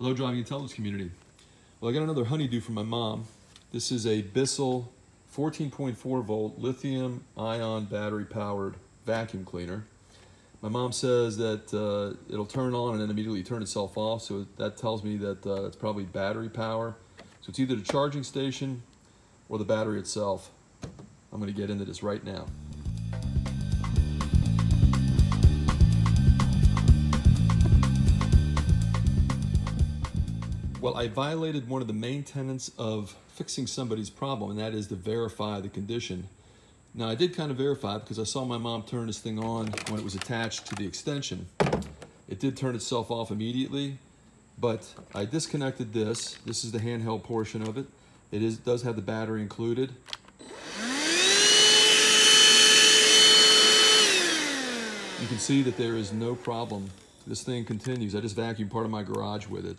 Hello, Driving Intelligence community. Well, I got another honeydew from my mom. This is a Bissell 14.4 volt lithium ion battery powered vacuum cleaner. My mom says that uh, it'll turn on and then immediately turn itself off, so that tells me that uh, it's probably battery power. So it's either the charging station or the battery itself. I'm going to get into this right now. Well, I violated one of the main tenets of fixing somebody's problem, and that is to verify the condition. Now, I did kind of verify because I saw my mom turn this thing on when it was attached to the extension. It did turn itself off immediately, but I disconnected this. This is the handheld portion of it. It is, does have the battery included. You can see that there is no problem. This thing continues. I just vacuumed part of my garage with it.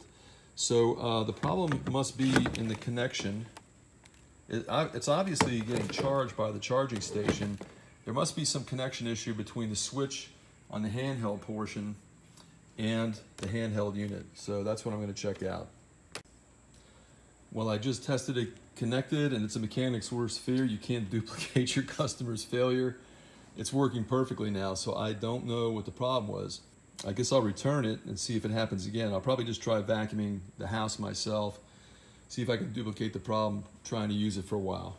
So uh, the problem must be in the connection. It, it's obviously getting charged by the charging station. There must be some connection issue between the switch on the handheld portion and the handheld unit. So that's what I'm gonna check out. Well, I just tested it connected and it's a mechanic's worst fear. You can't duplicate your customer's failure. It's working perfectly now, so I don't know what the problem was. I guess I'll return it and see if it happens again. I'll probably just try vacuuming the house myself, see if I can duplicate the problem trying to use it for a while.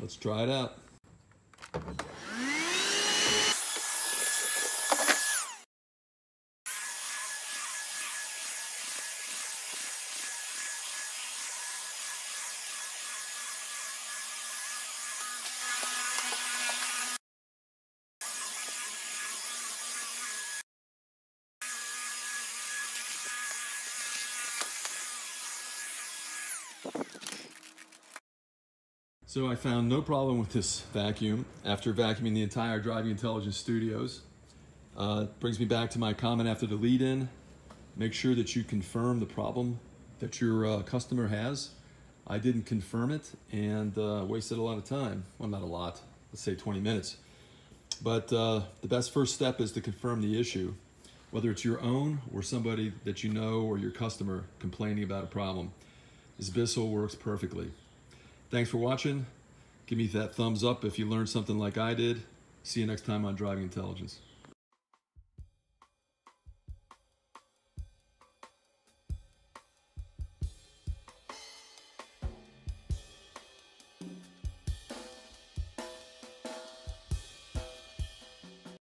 Let's try it out. So I found no problem with this vacuum after vacuuming the entire Driving Intelligence Studios. Uh, brings me back to my comment after the lead-in. Make sure that you confirm the problem that your uh, customer has. I didn't confirm it and uh, wasted a lot of time. Well, not a lot, let's say 20 minutes. But uh, the best first step is to confirm the issue, whether it's your own or somebody that you know or your customer complaining about a problem. This Bissell works perfectly. Thanks for watching. Give me that thumbs up if you learned something like I did. See you next time on Driving Intelligence.